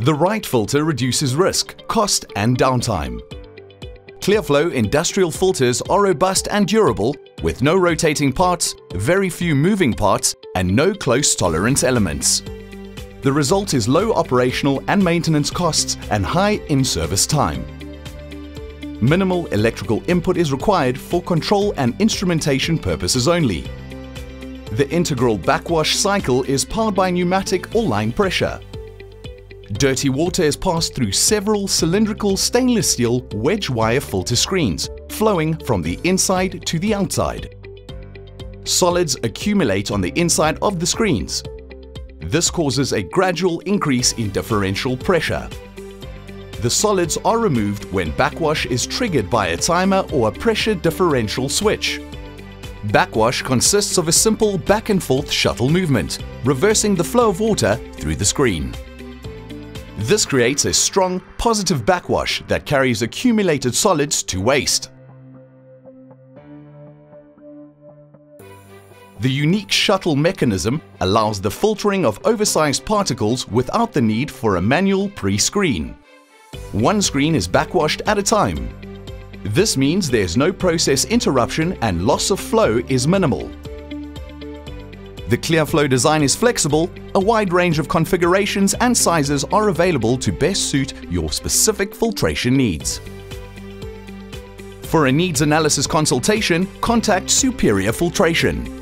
The right filter reduces risk, cost and downtime. Kleerflo industrial filters are robust and durable with no rotating parts, very few moving parts and no close tolerance elements. The result is low operational and maintenance costs and high in-service time. Minimal electrical input is required for control and instrumentation purposes only. The integral backwash cycle is powered by pneumatic or line pressure. Dirty water is passed through several cylindrical stainless steel wedge wire filter screens, flowing from the inside to the outside. Solids accumulate on the inside of the screens. This causes a gradual increase in differential pressure. The solids are removed when backwash is triggered by a timer or a pressure differential switch. Backwash consists of a simple back and forth shuttle movement, reversing the flow of water through the screen. This creates a strong, positive backwash that carries accumulated solids to waste. The unique shuttle mechanism allows the filtering of oversized particles without the need for a manual pre-screen. One screen is backwashed at a time. This means there's no process interruption and loss of flow is minimal. The Kleerflo design is flexible, a wide range of configurations and sizes are available to best suit your specific filtration needs. For a needs analysis consultation, contact Superior Filtration